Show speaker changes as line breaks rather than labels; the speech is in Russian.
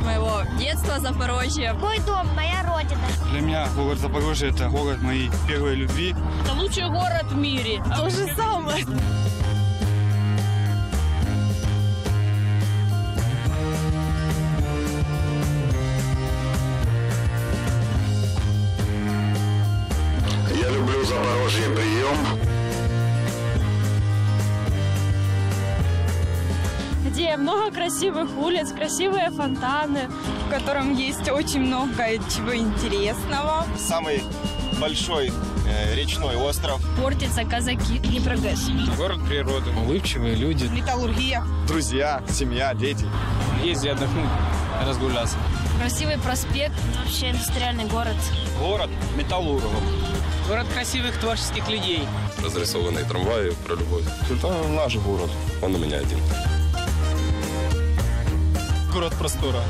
моего детства, Запорожье.
Мой дом, моя родина.
Для меня город Запорожье – это город моей первой любви.
Это лучший город в мире. То же самое.
Я люблю Запорожье прием.
Где много красивых улиц, красивые фонтаны.
в котором есть очень много чего интересного.
Самый большой э, речной остров.
Портятся казаки. Днепрогэс.
Город природы, улыбчивые люди.
Металлургия.
Друзья, семья, дети.
Ездить отдохнуть, разгуляться.
Красивый проспект. Вообще индустриальный город.
Город металлургов.
Город красивых творческих людей.
разрисованные трамваи про любовь.
Это наш город.
Он у меня один.
Город простора.